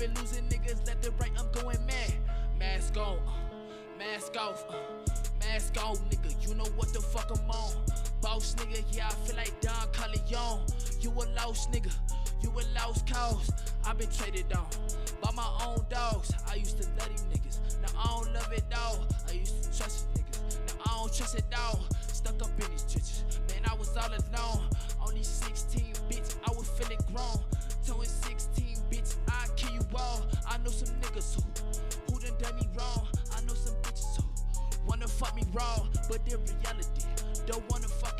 been losing niggas left and right. I'm going mad. Mask on, uh, mask off, uh, mask on, nigga. You know what the fuck I'm on. Boss nigga, yeah, I feel like Don Corleone. You a lost nigga, you a lost cause. I been traded on by my own dogs. I used to love these niggas, now I don't love it dog. I used to trust these niggas, now I don't trust it dog. be wrong, but in reality, don't wanna fuck.